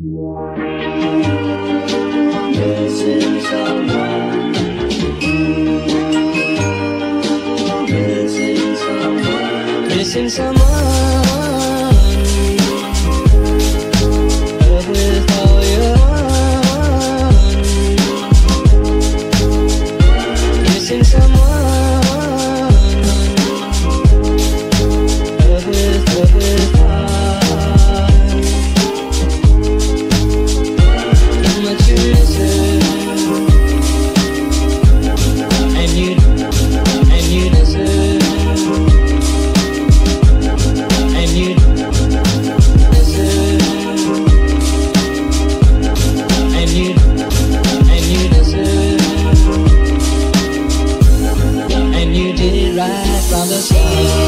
This is Missing someone. on the scene.